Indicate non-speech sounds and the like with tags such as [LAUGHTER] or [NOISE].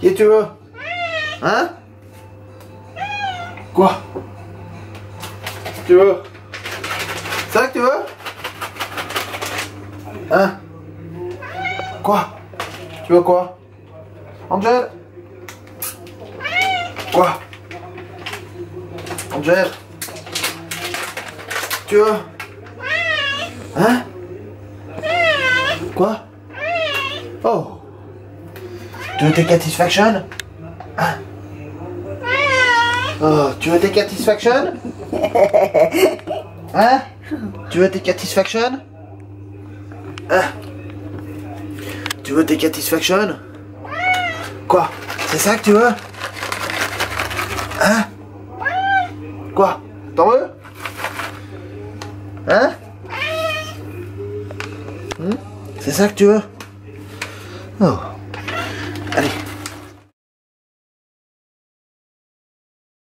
Qu'est-ce que tu veux? Hein? Quoi? Tu veux? C'est ça que tu veux? Hein? Quoi? Tu veux quoi? Angel Quoi? Angel Tu veux? Hein? Quoi? Oh Tu veux tes satisfaction? Hein? Oh, tu veux tes satisfaction? [LAUGHS] Hein? Tu veux tes satisfaction? Hein? Tu veux tes satisfaction? Quoi? C'est ça que tu veux? Hein? Quoi? T'en veux? Hein? Hmm? C'est ça que tu veux? Oh. はい。